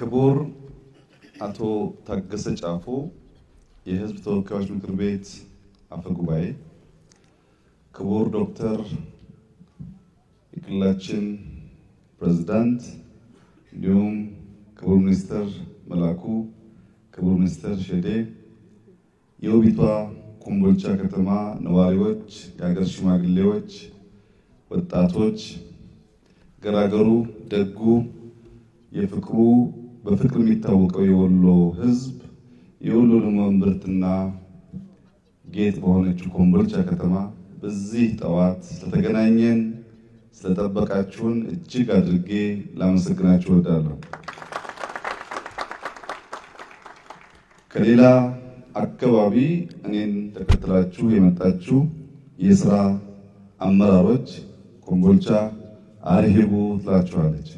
ክቡር አቶ ታገሰ ጫፎ የሕዝብ ተወካዮች ምክር ቤት አፈ ጉባኤ፣ ክቡር ዶክተር የክልላችን ፕሬዝዳንት፣ እንዲሁም ክቡር ሚኒስትር መላኩ፣ ክቡር ሚኒስትር ሼዴ፣ የውቢቷ ኮምቦልቻ ከተማ ነዋሪዎች፣ የሀገር ሽማግሌዎች፣ ወጣቶች፣ ገራገሩ ደጉ የፍቅሩ በፍቅር የሚታወቀው የወሎ ሕዝብ የወሎ ደግሞ እምብርትና ጌጥ በሆነችው ኮምቦልቻ ከተማ በዚህ ጠዋት ስለተገናኘን ስለጠበቃችሁን እጅግ አድርጌ ላመሰግናችሁ እወዳለሁ። ከሌላ አካባቢ እኔን ተከትላችሁ የመጣችሁ የስራ አመራሮች ኮምቦልቻ አርሂቡ ትላችኋለች።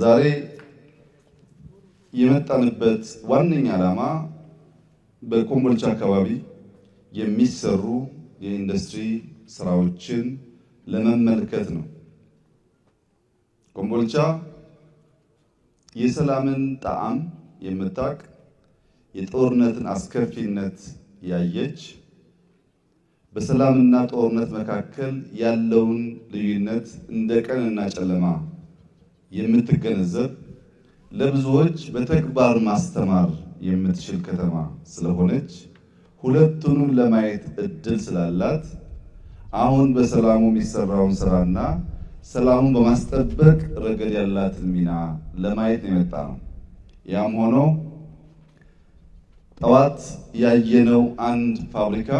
ዛሬ የመጣንበት ዋነኛ ዓላማ በኮምቦልቻ አካባቢ የሚሰሩ የኢንዱስትሪ ስራዎችን ለመመልከት ነው። ኮምቦልቻ የሰላምን ጣዕም የምታውቅ የጦርነትን አስከፊነት ያየች በሰላምና ጦርነት መካከል ያለውን ልዩነት እንደ ቀንና ጨለማ የምትገነዘብ ለብዙዎች በተግባር ማስተማር የምትችል ከተማ ስለሆነች ሁለቱንም ለማየት እድል ስላላት አሁን በሰላሙ የሚሰራውን ስራና ሰላሙን በማስጠበቅ ረገድ ያላትን ሚና ለማየት ነው የመጣ ነው። ያም ሆኖ ጠዋት ያየነው አንድ ፋብሪካ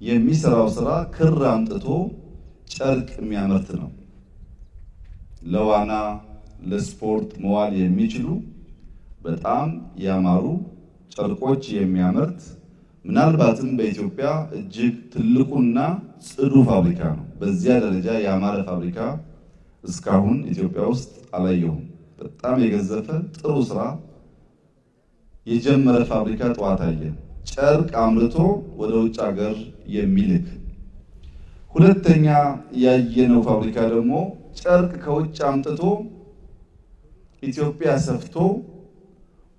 የሚሰራው ስራ ክር አምጥቶ ጨርቅ የሚያመርት ነው። ለዋና ለስፖርት መዋል የሚችሉ በጣም ያማሩ ጨርቆች የሚያመርት ምናልባትም በኢትዮጵያ እጅግ ትልቁና ጽዱ ፋብሪካ ነው። በዚያ ደረጃ ያማረ ፋብሪካ እስካሁን ኢትዮጵያ ውስጥ አላየሁም። በጣም የገዘፈ ጥሩ ስራ የጀመረ ፋብሪካ ጠዋት አየን። ጨርቅ አምርቶ ወደ ውጭ ሀገር የሚልክ ሁለተኛ ያየነው ፋብሪካ ደግሞ ጨርቅ ከውጭ አምጥቶ ኢትዮጵያ ሰፍቶ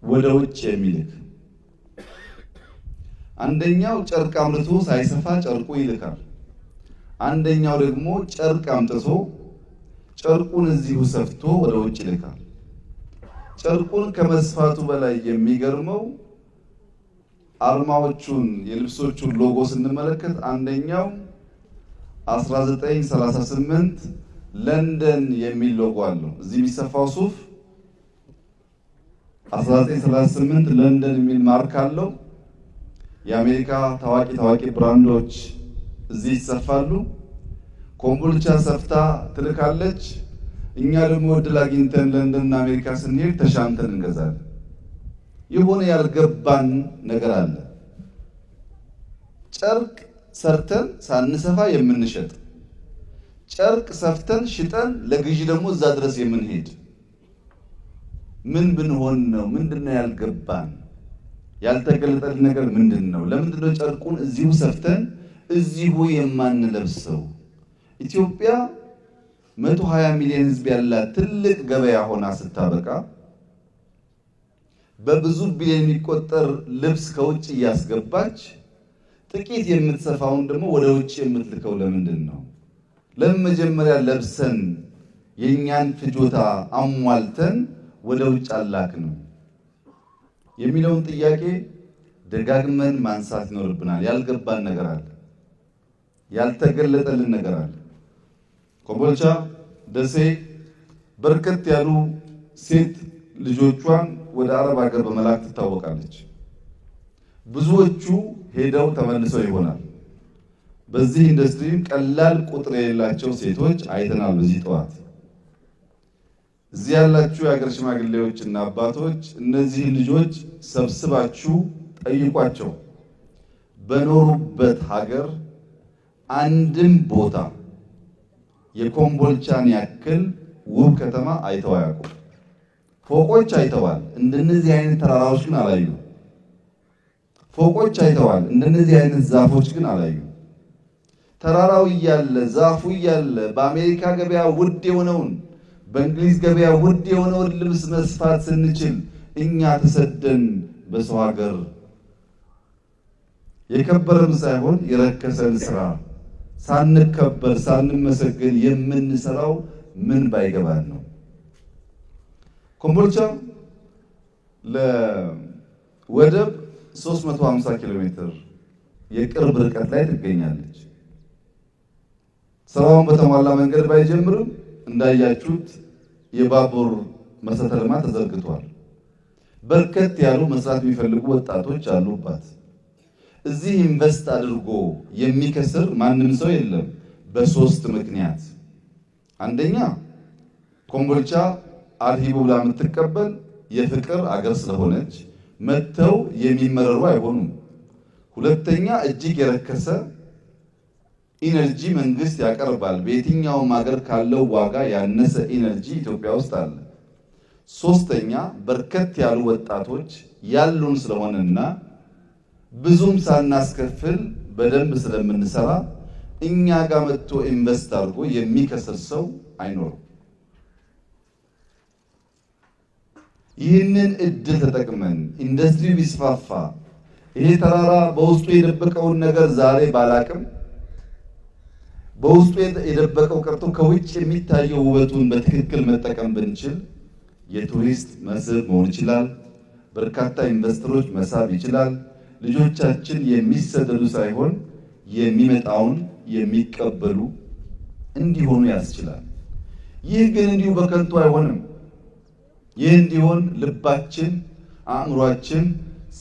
ወደ ውጭ የሚልክ አንደኛው ጨርቅ አምርቶ ሳይሰፋ ጨርቁ ይልካል። አንደኛው ደግሞ ጨርቅ አምጥቶ ጨርቁን እዚሁ ሰፍቶ ወደ ውጭ ይልካል። ጨርቁን ከመስፋቱ በላይ የሚገርመው አርማዎቹን የልብሶቹን ሎጎ ስንመለከት አንደኛው 1938 ለንደን የሚል ሎጎ አለው። እዚህ የሚሰፋው ሱፍ 1938 ለንደን የሚል ማርክ አለው። የአሜሪካ ታዋቂ ታዋቂ ብራንዶች እዚህ ይሰፋሉ። ኮምቦልቻ ሰፍታ ትልካለች። እኛ ደግሞ እድል አግኝተን ለንደንና አሜሪካ ስንሄድ ተሻምተን እንገዛለን። የሆነ ያልገባን ነገር አለ። ጨርቅ ሰርተን ሳንሰፋ የምንሸጥ ጨርቅ ሰፍተን ሽጠን ለግዢ ደግሞ እዛ ድረስ የምንሄድ ምን ብንሆን ነው? ምንድነው ያልገባን? ያልተገለጠልን ነገር ምንድን ነው? ለምንድነው ጨርቁን እዚሁ ሰፍተን እዚሁ የማንለብሰው? ኢትዮጵያ 120 ሚሊዮን ሕዝብ ያላት ትልቅ ገበያ ሆና ስታበቃ በብዙ ቢሊዮን የሚቆጠር ልብስ ከውጭ እያስገባች ጥቂት የምትሰፋውን ደግሞ ወደ ውጭ የምትልከው ለምንድን ነው? ለምን መጀመሪያ ለብሰን የእኛን ፍጆታ አሟልተን ወደ ውጭ አላክ ነው የሚለውን ጥያቄ ደጋግመን ማንሳት ይኖርብናል። ያልገባን ነገር አለ፣ ያልተገለጠልን ነገር አለ። ኮምቦልቻ፣ ደሴ በርከት ያሉ ሴት ልጆቿን ወደ አረብ ሀገር በመላክ ትታወቃለች። ብዙዎቹ ሄደው ተመልሰው ይሆናል። በዚህ ኢንዱስትሪም ቀላል ቁጥር የሌላቸው ሴቶች አይተናል። በዚህ ጠዋት እዚህ ያላችሁ የሀገር ሽማግሌዎች እና አባቶች እነዚህ ልጆች ሰብስባችሁ ጠይቋቸው። በኖሩበት ሀገር አንድም ቦታ የኮምቦልቻን ያክል ውብ ከተማ አይተው አያውቁም። ፎቆች አይተዋል። እንደነዚህ አይነት ተራራዎች ግን አላዩ። ፎቆች አይተዋል። እንደነዚህ አይነት ዛፎች ግን አላዩ። ተራራው እያለ ዛፉ እያለ በአሜሪካ ገበያ ውድ የሆነውን በእንግሊዝ ገበያ ውድ የሆነውን ልብስ መስፋት ስንችል እኛ ተሰደን በሰው ሀገር የከበረም ሳይሆን የረከሰን ስራ ሳንከበር ሳንመሰገን የምንሰራው ምን ባይገባን ነው? ኮምቦልቻ ለወደብ 350 ኪሎ ሜትር የቅርብ ርቀት ላይ ትገኛለች። ስራውን በተሟላ መንገድ ባይጀምርም እንዳያችሁት የባቡር መሰረተ ልማት ተዘርግቷል። በርከት ያሉ መስራት የሚፈልጉ ወጣቶች አሉባት። እዚህ ኢንቨስት አድርጎ የሚከስር ማንም ሰው የለም። በሶስት ምክንያት፣ አንደኛ ኮምቦልቻ አልሂቡ ብላ የምትቀበል የፍቅር አገር ስለሆነች መጥተው የሚመረሩ አይሆኑም። ሁለተኛ እጅግ የረከሰ ኢነርጂ መንግስት ያቀርባል። በየትኛውም ሀገር ካለው ዋጋ ያነሰ ኢነርጂ ኢትዮጵያ ውስጥ አለ። ሶስተኛ በርከት ያሉ ወጣቶች ያሉን ስለሆነና ብዙም ሳናስከፍል በደንብ ስለምንሰራ እኛ ጋር መጥቶ ኢንቨስት አድርጎ የሚከስር ሰው አይኖርም። ይህንን እድል ተጠቅመን ኢንዱስትሪ ቢስፋፋ ይሄ ተራራ በውስጡ የደበቀውን ነገር ዛሬ ባላቅም በውስጡ የደበቀው ቀርቶ ከውጭ የሚታየው ውበቱን በትክክል መጠቀም ብንችል የቱሪስት መስህብ መሆን ይችላል። በርካታ ኢንቨስተሮች መሳብ ይችላል። ልጆቻችን የሚሰደዱ ሳይሆን የሚመጣውን የሚቀበሉ እንዲሆኑ ያስችላል። ይህ ግን እንዲሁ በከንቱ አይሆንም። ይህ እንዲሆን ልባችን፣ አእምሯችን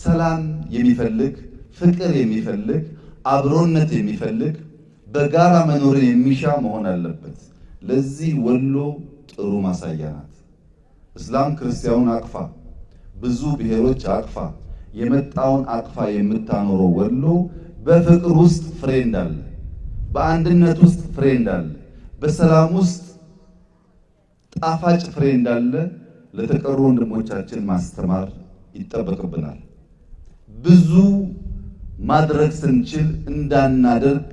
ሰላም የሚፈልግ ፍቅር የሚፈልግ አብሮነት የሚፈልግ በጋራ መኖርን የሚሻ መሆን አለበት። ለዚህ ወሎ ጥሩ ማሳያ ናት። እስላም ክርስቲያኑን አቅፋ ብዙ ብሔሮች አቅፋ የመጣውን አቅፋ የምታኖረው ወሎ በፍቅር ውስጥ ፍሬ እንዳለ፣ በአንድነት ውስጥ ፍሬ እንዳለ፣ በሰላም ውስጥ ጣፋጭ ፍሬ እንዳለ ለተቀሩ ወንድሞቻችን ማስተማር ይጠበቅብናል። ብዙ ማድረግ ስንችል እንዳናደርግ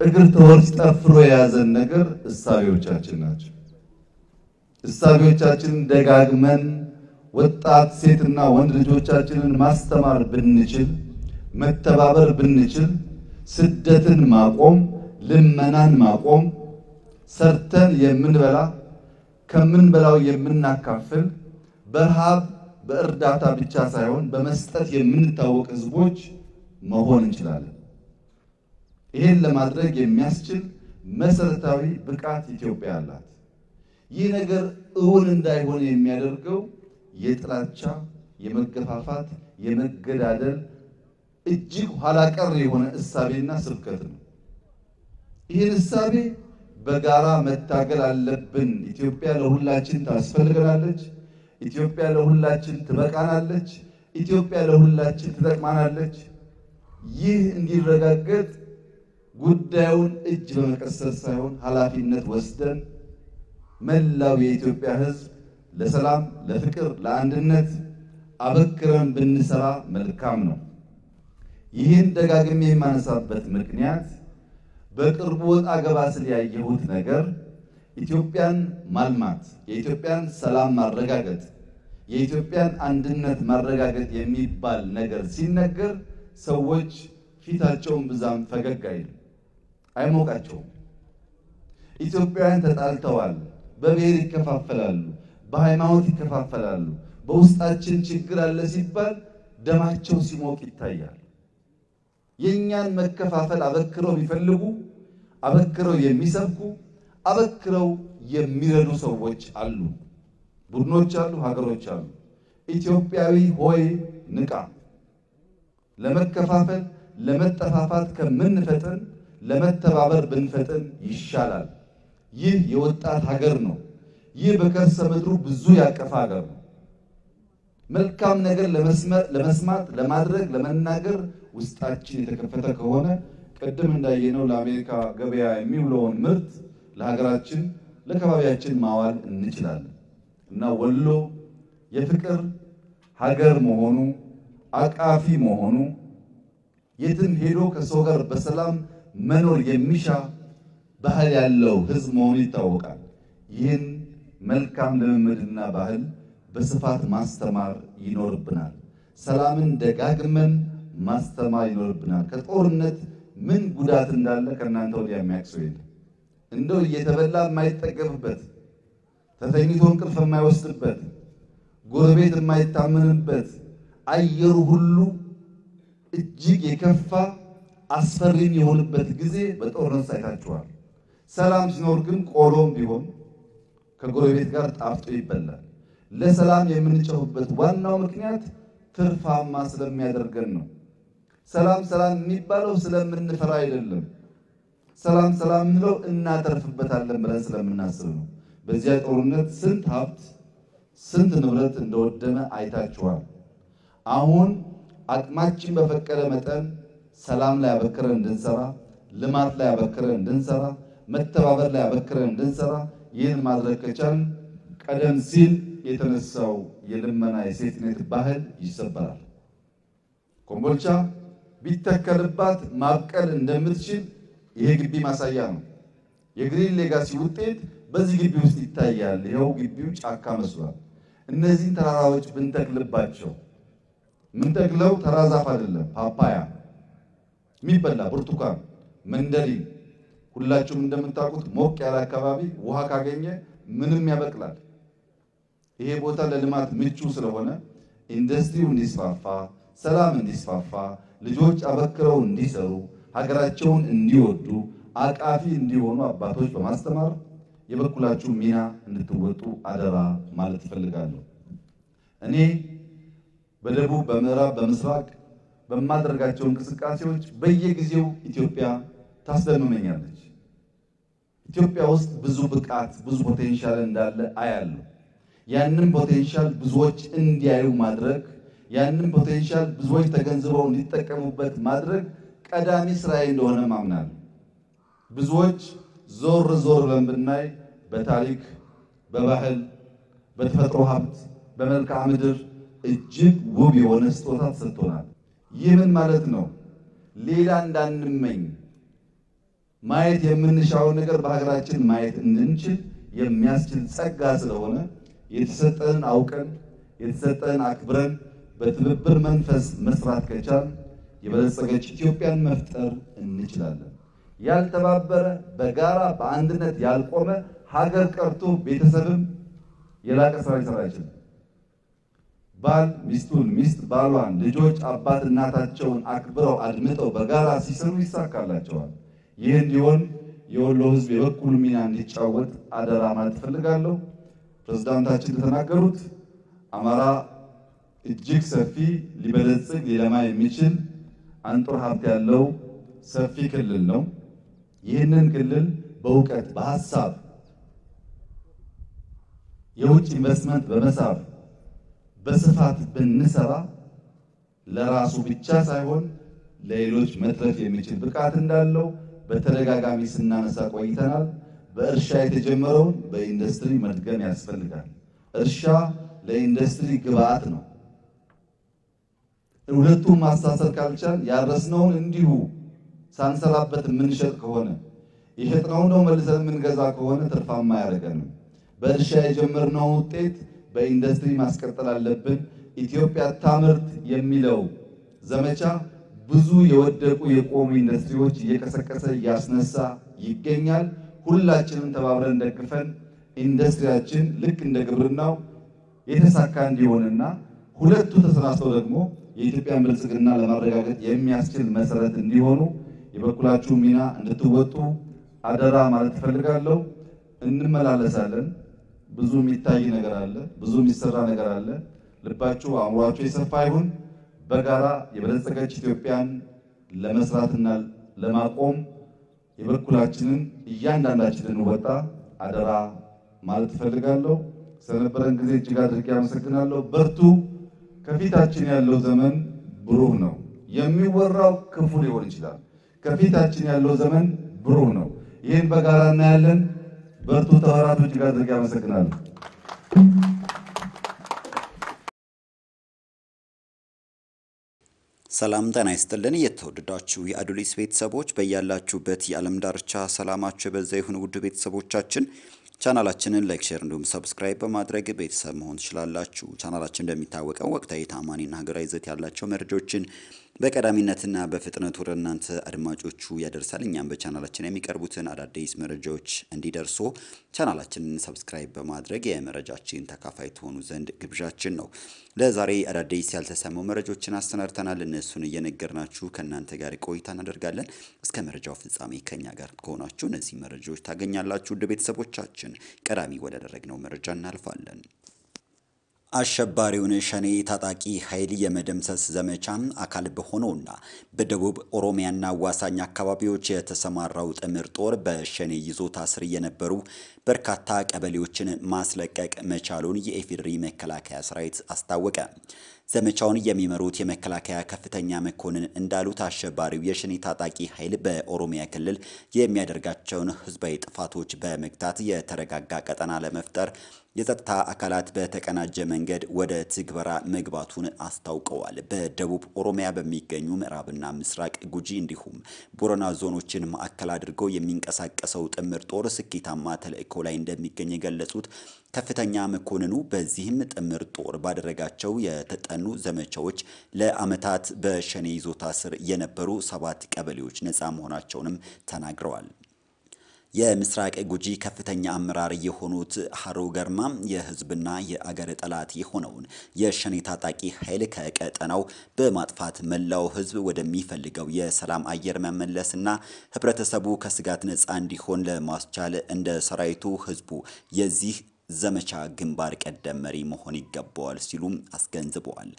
እግር ተወርች ጠፍሮ የያዘን ነገር እሳቤዎቻችን ናቸው። እሳቤዎቻችንን ደጋግመን ወጣት ሴትና ወንድ ልጆቻችንን ማስተማር ብንችል፣ መተባበር ብንችል፣ ስደትን ማቆም፣ ልመናን ማቆም፣ ሰርተን የምንበላ ከምንበላው የምናካፍል በረሃብ በእርዳታ ብቻ ሳይሆን በመስጠት የምንታወቅ ሕዝቦች መሆን እንችላለን። ይህን ለማድረግ የሚያስችል መሰረታዊ ብቃት ኢትዮጵያ አላት። ይህ ነገር እውን እንዳይሆን የሚያደርገው የጥላቻ፣ የመገፋፋት፣ የመገዳደል እጅግ ኋላ ቀር የሆነ እሳቤና ስብከት ነው። ይህን እሳቤ በጋራ መታገል አለብን። ኢትዮጵያ ለሁላችን ታስፈልገናለች። ኢትዮጵያ ለሁላችን ትበቃናለች። ኢትዮጵያ ለሁላችን ትጠቅማናለች። ይህ እንዲረጋገጥ ጉዳዩን እጅ በመቀሰር ሳይሆን ኃላፊነት ወስደን መላው የኢትዮጵያ ሕዝብ ለሰላም፣ ለፍቅር፣ ለአንድነት አበክረን ብንሰራ መልካም ነው። ይህን ደጋግሜ የማነሳበት ምክንያት በቅርቡ ወጣ ገባ ስል ያየሁት ነገር ኢትዮጵያን ማልማት፣ የኢትዮጵያን ሰላም ማረጋገጥ፣ የኢትዮጵያን አንድነት ማረጋገጥ የሚባል ነገር ሲነገር ሰዎች ፊታቸውን ብዛም ፈገግ አይልም፣ አይሞቃቸውም። ኢትዮጵያውያን ተጣልተዋል፣ በብሔር ይከፋፈላሉ፣ በሃይማኖት ይከፋፈላሉ፣ በውስጣችን ችግር አለ ሲባል ደማቸው ሲሞቅ ይታያል። የእኛን መከፋፈል አበክረው የሚፈልጉ አበክረው የሚሰብኩ አበክረው የሚረዱ ሰዎች አሉ፣ ቡድኖች አሉ፣ ሀገሮች አሉ። ኢትዮጵያዊ ሆይ ንቃ! ለመከፋፈል ለመጠፋፋት ከምንፈጥን ለመተባበር ብንፈጥን ይሻላል። ይህ የወጣት ሀገር ነው። ይህ በከርሰ ምድሩ ብዙ ያቀፈ ሀገር ነው። መልካም ነገር ለመስማት ለማድረግ፣ ለመናገር ውስጣችን የተከፈተ ከሆነ ቅድም እንዳየነው ለአሜሪካ ገበያ የሚውለውን ምርት ለሀገራችን ለከባቢያችን ማዋል እንችላለን እና ወሎ የፍቅር ሀገር መሆኑ አቃፊ መሆኑ የትም ሄዶ ከሰው ጋር በሰላም መኖር የሚሻ ባህል ያለው ሕዝብ መሆኑ ይታወቃል። ይህን መልካም ልምምድና ባህል በስፋት ማስተማር ይኖርብናል። ሰላምን ደጋግመን ማስተማር ይኖርብናል። ከጦርነት ምን ጉዳት እንዳለ ከእናንተ ወዲያ የሚያውቅ ሰው የለም። እንደው እየተበላ የማይጠገብበት ተተኝቶ እንቅልፍ የማይወስድበት ጎረቤት የማይታመንበት አየሩ ሁሉ እጅግ የከፋ አስፈሪም የሆንበት ጊዜ በጦርነት ሳይታችኋል። ሰላም ሲኖር ግን ቆሎም ቢሆን ከጎረቤት ጋር ጣፍጦ ይበላል። ለሰላም የምንጨሁበት ዋናው ምክንያት ትርፋማ ስለሚያደርገን ነው። ሰላም ሰላም የሚባለው ስለምንፈራ አይደለም። ሰላም ሰላም የምንለው እናተርፍበታለን ብለን ስለምናስብ ነው። በዚያ ጦርነት ስንት ሀብት ስንት ንብረት እንደወደመ አይታችኋል። አሁን አቅማችን በፈቀደ መጠን ሰላም ላይ አበክረን እንድንሰራ፣ ልማት ላይ አበክረን እንድንሰራ፣ መተባበር ላይ አበክረን እንድንሰራ ይህን ማድረግ ከቻልን ቀደም ሲል የተነሳው የልመና የ safety net ባህል ይሰበራል። ኮምቦልቻ ቢተከልባት ማብቀል እንደምትችል ይሄ ግቢ ማሳያ ነው። የ green legacy ውጤት በዚህ ግቢ ውስጥ ይታያል። ይኸው ግቢው ጫካ መስሏል። እነዚህን ተራራዎች ብንተክልባቸው ምንተክለው ተራ ዛፍ አይደለም፣ ፓፓያ የሚበላ ብርቱካን፣ መንደሪን ሁላችሁም እንደምታውቁት ሞቅ ያለ አካባቢ ውሃ ካገኘ ምንም ያበቅላል። ይሄ ቦታ ለልማት ምቹ ስለሆነ ኢንዱስትሪው እንዲስፋፋ፣ ሰላም እንዲስፋፋ፣ ልጆች አበክረው እንዲሰሩ፣ ሀገራቸውን እንዲወዱ፣ አቃፊ እንዲሆኑ አባቶች በማስተማር የበኩላችሁ ሚና እንድትወጡ አደራ ማለት እፈልጋለሁ። እኔ በደቡብ፣ በምዕራብ፣ በምስራቅ በማደርጋቸው እንቅስቃሴዎች በየጊዜው ኢትዮጵያ ታስደምመኛለች። ኢትዮጵያ ውስጥ ብዙ ብቃት፣ ብዙ potential እንዳለ አያለሁ። ያንን potential ብዙዎች እንዲያዩ ማድረግ፣ ያንን potential ብዙዎች ተገንዝበው እንዲጠቀሙበት ማድረግ ቀዳሚ ስራዬ እንደሆነ ማምናለሁ። ብዙዎች ዞር ዞር ብለን ብናይ በታሪክ፣ በባህል፣ በተፈጥሮ ሀብት፣ በመልክዓ ምድር እጅግ ውብ የሆነ ስጦታ ተሰጥቶናል። ይህ ምን ማለት ነው? ሌላ እንዳንመኝ ማየት የምንሻውን ነገር በሀገራችን ማየት እንድንችል የሚያስችል ጸጋ ስለሆነ የተሰጠንን አውቀን የተሰጠንን አክብረን በትብብር መንፈስ መስራት ከቻል የበለጸገች ኢትዮጵያን መፍጠር እንችላለን። ያልተባበረ በጋራ በአንድነት ያልቆመ ሀገር ቀርቶ ቤተሰብም የላቀ ስራ ሊሰራ አይችልም። ባል ሚስቱን፣ ሚስት ባሏን፣ ልጆች አባት እናታቸውን አክብረው አድምጠው በጋራ ሲሰሩ ይሳካላቸዋል። ይህ እንዲሆን የወሎ ሕዝብ የበኩሉ ሚና እንዲጫወት አደራ ማለት እፈልጋለሁ። ፕሬዝዳንታችን እንደተናገሩት አማራ እጅግ ሰፊ ሊበለጽግ ሊለማ የሚችል አንጡር ሀብት ያለው ሰፊ ክልል ነው። ይህንን ክልል በእውቀት በሀሳብ የውጭ ኢንቨስትመንት በመሳብ በስፋት ብንሰራ ለራሱ ብቻ ሳይሆን ለሌሎች መትረፍ የሚችል ብቃት እንዳለው በተደጋጋሚ ስናነሳ ቆይተናል። በእርሻ የተጀመረውን በኢንዱስትሪ መድገም ያስፈልጋል። እርሻ ለኢንዱስትሪ ግብዓት ነው። ሁለቱም ማስተሳሰር ካልቻል ያረስነውን እንዲሁ ሳንሰራበት የምንሸጥ ከሆነ የሸጥነውን ደግሞ መልሰን የምንገዛ ከሆነ ትርፋማ አያደርገንም። በእርሻ የጀመርነውን ውጤት በኢንዱስትሪ ማስቀጠል አለብን። ኢትዮጵያ ታምርት የሚለው ዘመቻ ብዙ የወደቁ የቆሙ ኢንዱስትሪዎች እየቀሰቀሰ እያስነሳ ይገኛል። ሁላችንም ተባብረን ደግፈን ኢንዱስትሪያችን ልክ እንደ ግብርናው የተሳካ እንዲሆንና ሁለቱ ተሰናስተው ደግሞ የኢትዮጵያን ብልጽግና ለማረጋገጥ የሚያስችል መሰረት እንዲሆኑ የበኩላችሁ ሚና እንድትወጡ አደራ ማለት እፈልጋለሁ። እንመላለሳለን። ብዙ የሚታይ ነገር አለ፣ ብዙ የሚሰራ ነገር አለ። ልባችሁ አእምሯችሁ የሰፋ ይሁን። በጋራ የበለጸገች ኢትዮጵያን ለመስራትና ለማቆም የበኩላችንን እያንዳንዳችን እንወጣ አደራ ማለት እፈልጋለሁ። ስለነበረን ጊዜ እጅግ አድርጌ አመሰግናለሁ። በርቱ። ከፊታችን ያለው ዘመን ብሩህ ነው። የሚወራው ክፉ ሊሆን ይችላል። ከፊታችን ያለው ዘመን ብሩህ ነው። ይህን በጋራ እናያለን። በርቱ። ተወራቱ። እጅግ አድርጌ አመሰግናለሁ። ሰላም ጤና ይስጥልን። የተወደዳችሁ የአዶሊስ ቤተሰቦች በያላችሁበት የዓለም ዳርቻ ሰላማችሁ የበዛ ይሁን። ውድ ቤተሰቦቻችን channel ኣችንን like፣ share እንዲሁም subscribe በማድረግ ቤተሰብ መሆን ትችላላችሁ። ቻናላችን እንደሚታወቀው ወቅታዊ ታማኒና ሀገራዊ ይዘት ያላቸው መረጃዎችን በቀዳሚነትና በፍጥነት ወደ እናንተ አድማጮቹ ያደርሳል። እኛም በቻናላችን የሚቀርቡትን አዳዲስ መረጃዎች እንዲደርሱ channel ኣችንን subscribe በማድረግ የመረጃችን ተካፋይ ትሆኑ ዘንድ ግብዣችን ነው። ለዛሬ አዳዲስ ያልተሰሙ መረጃዎችን አሰናድተናል። እነሱን እየነገርናችሁ ከእናንተ ጋር ቆይታ እናደርጋለን። እስከ መረጃው ፍጻሜ ከኛ ጋር ከሆናችሁ እነዚህ መረጃዎች ታገኛላችሁ። ውድ ቤተሰቦቻችን ቀዳሚ ወዳደረግነው መረጃ እናልፋለን። አሸባሪውን ሸኔ ታጣቂ ኃይል የመደምሰስ ዘመቻ አካል በሆነውና በደቡብ ኦሮሚያና አዋሳኝ አካባቢዎች የተሰማራው ጥምር ጦር በሸኔ ይዞታ ስር የነበሩ በርካታ ቀበሌዎችን ማስለቀቅ መቻሉን የኢፌዴሪ መከላከያ ሰራዊት አስታወቀ። ዘመቻውን የሚመሩት የመከላከያ ከፍተኛ መኮንን እንዳሉት አሸባሪው የሸኔ ታጣቂ ኃይል በኦሮሚያ ክልል የሚያደርጋቸውን ሕዝባዊ ጥፋቶች በመግታት የተረጋጋ ቀጠና ለመፍጠር የጸጥታ አካላት በተቀናጀ መንገድ ወደ ትግበራ መግባቱን አስታውቀዋል። በደቡብ ኦሮሚያ በሚገኙ ምዕራብና ምስራቅ ጉጂ እንዲሁም ቦረና ዞኖችን ማዕከል አድርገው የሚንቀሳቀሰው ጥምር ጦር ስኬታማ ተልዕኮ ላይ እንደሚገኝ የገለጹት ከፍተኛ መኮንኑ በዚህም ጥምር ጦር ባደረጋቸው የተጠኑ ዘመቻዎች ለዓመታት በሸኔ ይዞታ ስር የነበሩ ሰባት ቀበሌዎች ነፃ መሆናቸውንም ተናግረዋል። የምስራቅ ጉጂ ከፍተኛ አመራር የሆኑት ሀሮ ገርማ የህዝብና የአገር ጠላት የሆነውን የሸኔ ታጣቂ ኃይል ከቀጠናው በማጥፋት መላው ህዝብ ወደሚፈልገው የሰላም አየር መመለስና ህብረተሰቡ ከስጋት ነፃ እንዲሆን ለማስቻል እንደ ሰራዊቱ ህዝቡ የዚህ ዘመቻ ግንባር ቀደም መሪ መሆን ይገባዋል ሲሉም አስገንዝበዋል።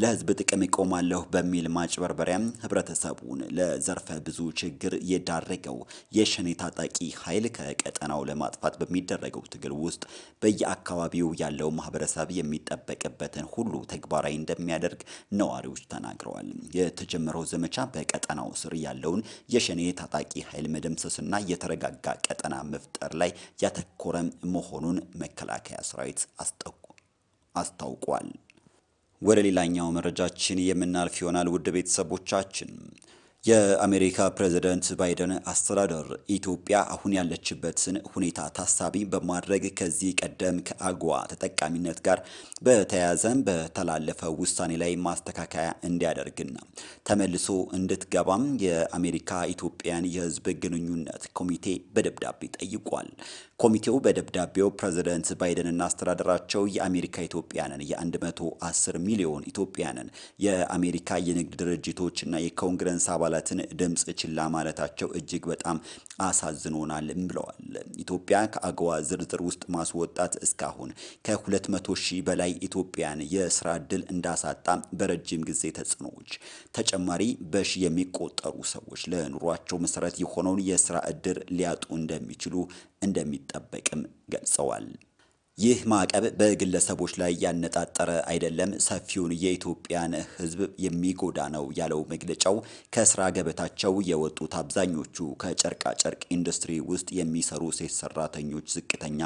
ለህዝብ ጥቅም እቆማለሁ በሚል ማጭበርበሪያም ህብረተሰቡን ለዘርፈ ብዙ ችግር የዳረገው የሸኔ ታጣቂ ኃይል ከቀጠናው ለማጥፋት በሚደረገው ትግል ውስጥ በየአካባቢው ያለው ማህበረሰብ የሚጠበቅበትን ሁሉ ተግባራዊ እንደሚያደርግ ነዋሪዎች ተናግረዋል። የተጀመረው ዘመቻ በቀጠናው ስር ያለውን የሸኔ ታጣቂ ኃይል መደምሰስና የተረጋጋ ቀጠና መፍጠር ላይ ያተኮረ መሆኑን መከላከያ ሰራዊት አስታውቋል። ወደ ሌላኛው መረጃችን የምናልፍ ይሆናል። ውድ ቤተሰቦቻችን የአሜሪካ ፕሬዝደንት ባይደን አስተዳደር ኢትዮጵያ አሁን ያለችበትን ሁኔታ ታሳቢ በማድረግ ከዚህ ቀደም ከአጎዋ ተጠቃሚነት ጋር በተያያዘም በተላለፈው ውሳኔ ላይ ማስተካከያ እንዲያደርግና ተመልሶ እንድትገባም የአሜሪካ ኢትዮጵያን የሕዝብ ግንኙነት ኮሚቴ በደብዳቤ ጠይቋል። ኮሚቴው በደብዳቤው ፕሬዝደንት ባይደንና አስተዳደራቸው የአሜሪካ ኢትዮጵያንን የ110 ሚሊዮን ኢትዮጵያንን የአሜሪካ የንግድ ድርጅቶችና የኮንግረስ አባላትን ድምፅ ችላ ማለታቸው እጅግ በጣም አሳዝኖናልም ብለዋል። ኢትዮጵያ ከአገዋ ዝርዝር ውስጥ ማስወጣት እስካሁን ከ200 ሺህ በላይ ኢትዮጵያን የስራ ዕድል እንዳሳጣ በረጅም ጊዜ ተጽዕኖዎች ተጨማሪ በሺ የሚቆጠሩ ሰዎች ለኑሯቸው መሰረት የሆነውን የስራ ዕድል ሊያጡ እንደሚችሉ እንደሚጠበቅም ገልጸዋል። ይህ ማዕቀብ በግለሰቦች ላይ ያነጣጠረ አይደለም፣ ሰፊውን የኢትዮጵያን ሕዝብ የሚጎዳ ነው ያለው መግለጫው ከስራ ገበታቸው የወጡት አብዛኞቹ ከጨርቃ ጨርቅ ኢንዱስትሪ ውስጥ የሚሰሩ ሴት ሰራተኞች ዝቅተኛ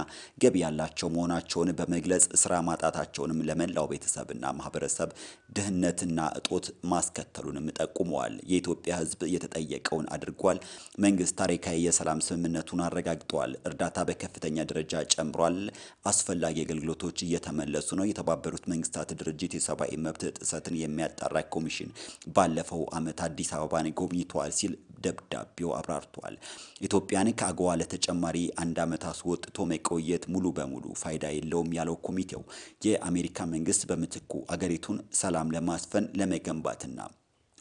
ገቢ ያላቸው መሆናቸውን በመግለጽ ስራ ማጣታቸውንም ለመላው ቤተሰብና ማህበረሰብ ድህነትና እጦት ማስከተሉንም ጠቁመዋል። የኢትዮጵያ ሕዝብ የተጠየቀውን አድርጓል። መንግስት ታሪካዊ የሰላም ስምምነቱን አረጋግጧል። እርዳታ በከፍተኛ ደረጃ ጨምሯል። አስፈላጊ አገልግሎቶች እየተመለሱ ነው። የተባበሩት መንግስታት ድርጅት የሰብአዊ መብት ጥሰትን የሚያጣራ ኮሚሽን ባለፈው ዓመት አዲስ አበባን ጎብኝተዋል ሲል ደብዳቤው አብራርቷል። ኢትዮጵያን ከአገዋ ለተጨማሪ አንድ ዓመት አስወጥቶ መቆየት ሙሉ በሙሉ ፋይዳ የለውም ያለው ኮሚቴው የአሜሪካ መንግስት በምትኩ አገሪቱን ሰላም ለማስፈን ለመገንባትና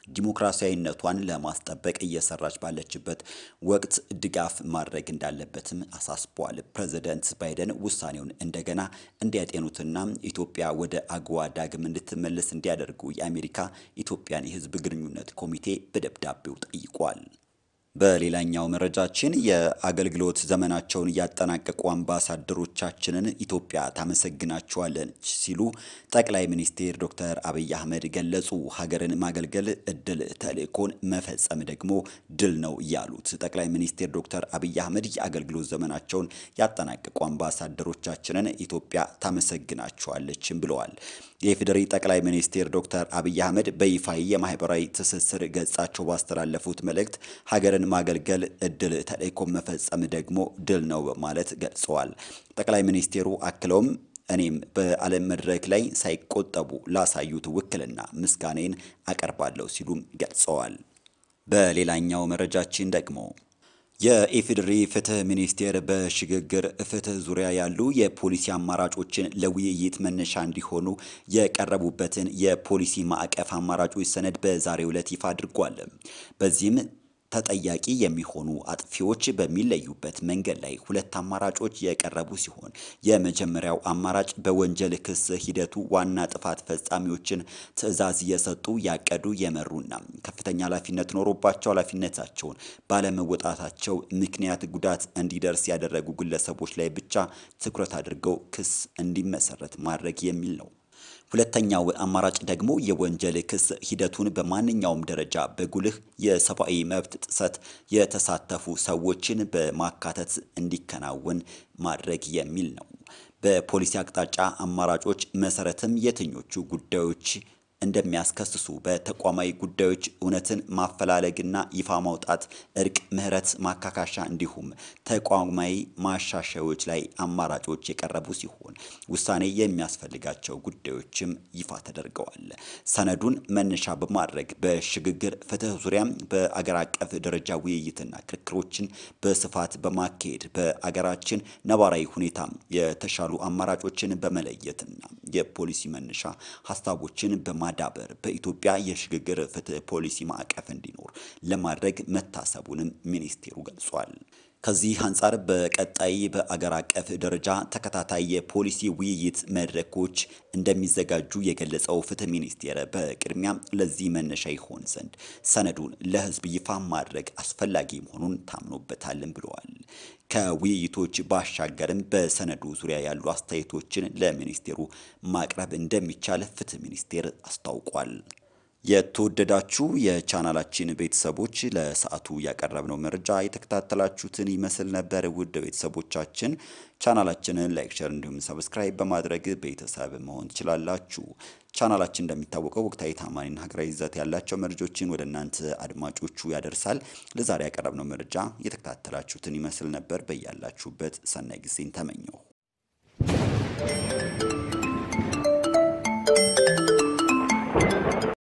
ዲሞክራሲያዊነቷን ለማስጠበቅ እየሰራች ባለችበት ወቅት ድጋፍ ማድረግ እንዳለበትም አሳስቧል። ፕሬዚደንት ባይደን ውሳኔውን እንደገና እንዲያጤኑትና ኢትዮጵያ ወደ አግዋ ዳግም እንድትመለስ እንዲያደርጉ የአሜሪካ ኢትዮጵያን የሕዝብ ግንኙነት ኮሚቴ በደብዳቤው ጠይቋል። በሌላኛው መረጃችን የአገልግሎት ዘመናቸውን ያጠናቀቁ አምባሳደሮቻችንን ኢትዮጵያ ታመሰግናቸዋለች ሲሉ ጠቅላይ ሚኒስትር ዶክተር አብይ አህመድ ገለጹ። ሀገርን ማገልገል እድል፣ ተልእኮን መፈጸም ደግሞ ድል ነው ያሉት ጠቅላይ ሚኒስትር ዶክተር አብይ አህመድ የአገልግሎት ዘመናቸውን ያጠናቀቁ አምባሳደሮቻችንን ኢትዮጵያ ታመሰግናቸዋለችም ብለዋል። የኢፌዴሪ ጠቅላይ ሚኒስትር ዶክተር አብይ አህመድ በይፋዊ የማህበራዊ ትስስር ገጻቸው ባስተላለፉት መልእክት ሀገርን ማገልገል እድል፣ ተልዕኮ መፈጸም ደግሞ ድል ነው በማለት ገልጸዋል። ጠቅላይ ሚኒስትሩ አክለውም እኔም በዓለም መድረክ ላይ ሳይቆጠቡ ላሳዩት ውክልና ምስጋኔን አቀርባለሁ ሲሉም ገልጸዋል። በሌላኛው መረጃችን ደግሞ የኢፌዴሪ ፍትህ ሚኒስቴር በሽግግር ፍትህ ዙሪያ ያሉ የፖሊሲ አማራጮችን ለውይይት መነሻ እንዲሆኑ የቀረቡበትን የፖሊሲ ማዕቀፍ አማራጮች ሰነድ በዛሬው ዕለት ይፋ አድርጓል። በዚህም ተጠያቂ የሚሆኑ አጥፊዎች በሚለዩበት መንገድ ላይ ሁለት አማራጮች የቀረቡ ሲሆን የመጀመሪያው አማራጭ በወንጀል ክስ ሂደቱ ዋና ጥፋት ፈጻሚዎችን ትዕዛዝ እየሰጡ ያቀዱ የመሩና ከፍተኛ ኃላፊነት ኖሮባቸው ኃላፊነታቸውን ባለመወጣታቸው ምክንያት ጉዳት እንዲደርስ ያደረጉ ግለሰቦች ላይ ብቻ ትኩረት አድርገው ክስ እንዲመሰረት ማድረግ የሚል ነው። ሁለተኛው አማራጭ ደግሞ የወንጀል ክስ ሂደቱን በማንኛውም ደረጃ በጉልህ የሰብአዊ መብት ጥሰት የተሳተፉ ሰዎችን በማካተት እንዲከናወን ማድረግ የሚል ነው። በፖሊሲ አቅጣጫ አማራጮች መሰረትም የትኞቹ ጉዳዮች እንደሚያስከስሱ በተቋማዊ ጉዳዮች እውነትን ማፈላለግና ይፋ ማውጣት፣ እርቅ፣ ምህረት፣ ማካካሻ እንዲሁም ተቋማዊ ማሻሻዮች ላይ አማራጮች የቀረቡ ሲሆን ውሳኔ የሚያስፈልጋቸው ጉዳዮችም ይፋ ተደርገዋል። ሰነዱን መነሻ በማድረግ በሽግግር ፍትህ ዙሪያ በአገር አቀፍ ደረጃ ውይይትና ክርክሮችን በስፋት በማካሄድ በአገራችን ነባራዊ ሁኔታ የተሻሉ አማራጮችን በመለየትና የፖሊሲ መነሻ ሀሳቦችን በማ ዳበር በኢትዮጵያ የሽግግር ፍትህ ፖሊሲ ማዕቀፍ እንዲኖር ለማድረግ መታሰቡንም ሚኒስቴሩ ገልጿል። ከዚህ አንጻር በቀጣይ በአገር አቀፍ ደረጃ ተከታታይ የፖሊሲ ውይይት መድረኮች እንደሚዘጋጁ የገለጸው ፍትህ ሚኒስቴር በቅድሚያ ለዚህ መነሻ ይሆን ዘንድ ሰነዱን ለሕዝብ ይፋ ማድረግ አስፈላጊ መሆኑን ታምኖበታልን ብለዋል። ከውይይቶች ባሻገርም በሰነዱ ዙሪያ ያሉ አስተያየቶችን ለሚኒስቴሩ ማቅረብ እንደሚቻል ፍትህ ሚኒስቴር አስታውቋል። የተወደዳችሁ የቻናላችን ቤተሰቦች ለሰዓቱ ያቀረብነው መረጃ የተከታተላችሁትን ይመስል ነበር። ውድ ቤተሰቦቻችን channel ኣችንን like፣ share እንዲሁም subscribe በማድረግ ቤተሰብ መሆን ትችላላችሁ። ቻናላችን እንደሚታወቀው ወቅታዊ፣ ታማኒና ሀገራዊ ይዘት ያላቸው መረጃዎችን ወደ እናንተ አድማጮቹ ያደርሳል። ለዛሬ ያቀረብነው መረጃ የተከታተላችሁትን ይመስል ነበር። በያላችሁበት ሰናይ ጊዜን ተመኘሁ።